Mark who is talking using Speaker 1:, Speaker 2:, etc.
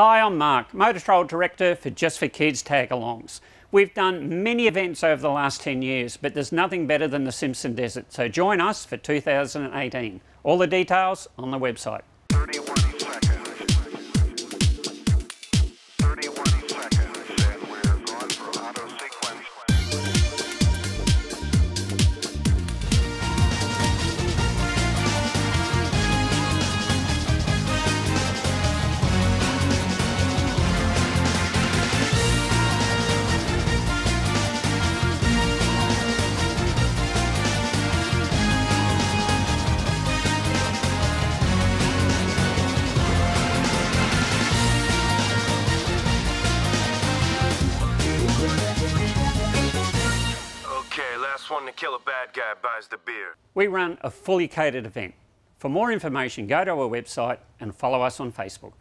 Speaker 1: Hi, I'm Mark, Motor Trail Director for Just for Kids Tag Alongs. We've done many events over the last 10 years, but there's nothing better than the Simpson Desert, so join us for 2018. All the details on the website.
Speaker 2: One to kill a bad guy buys the beer.
Speaker 1: We run a fully catered event. For more information, go to our website and follow us on Facebook.